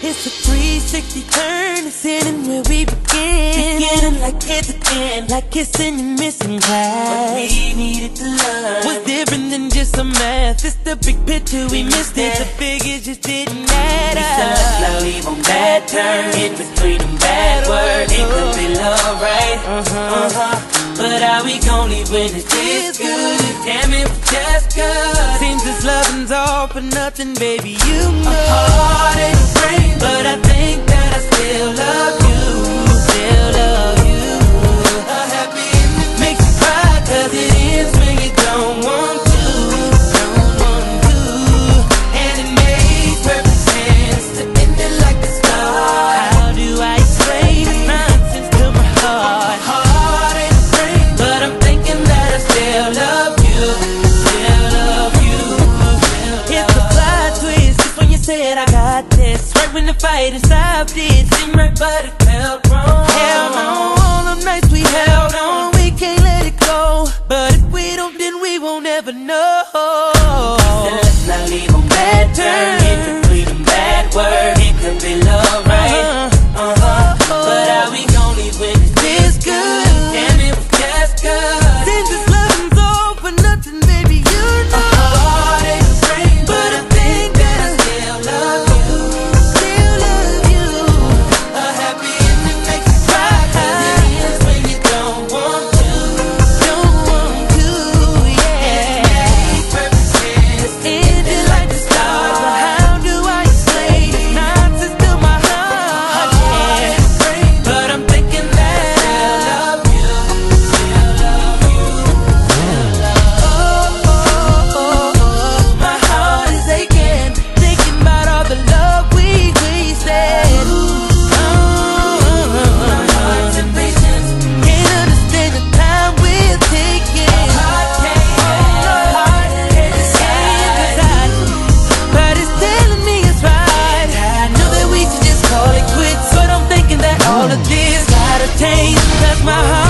It's a 360 turn, it's in where we begin. Beginning like the end, Like kissing and missing class. what we needed to learn. was different than just some math. It's the big picture we missed it. The figures just didn't add We let's not leave on bad terms. In between them bad words, it could be love, right? Uh huh. Uh-huh. But how we gon' leave when it's this good? Damn it, just good. Seems this loving's all for nothing, baby. You know. heart and a brain, but I think that I still love you. Said I got this. Right when the fight stopped, it seemed right, but it felt wrong. Hell no, all the nights we held on, we can't let it go. But if we don't, then we won't ever know. So let's not leave on bad terms. That's my heart